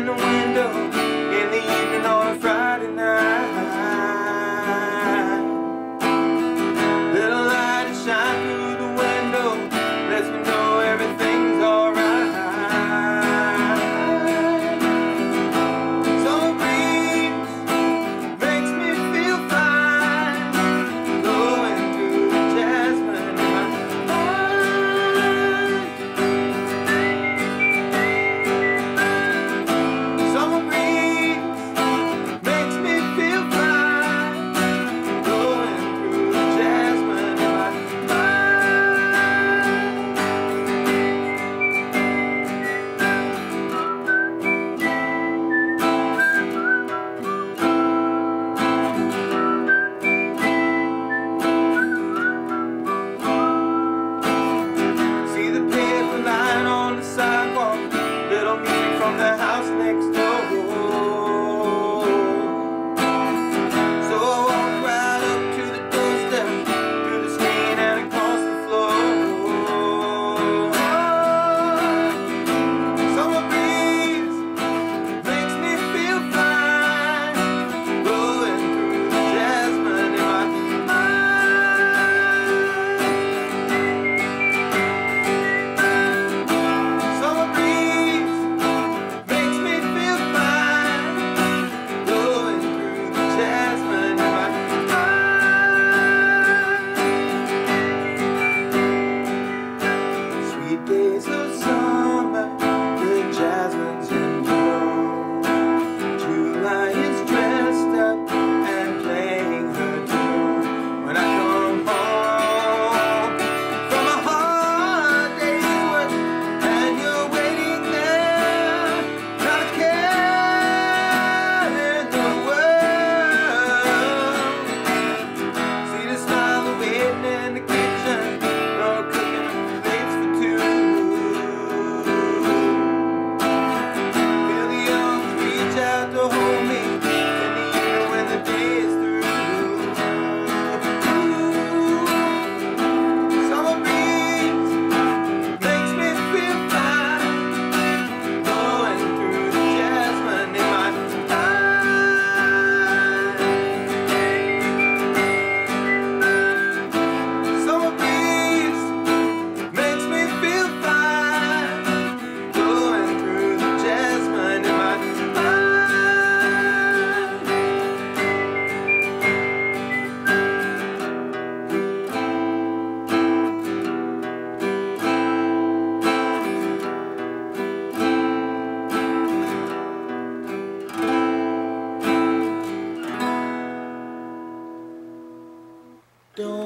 in the window.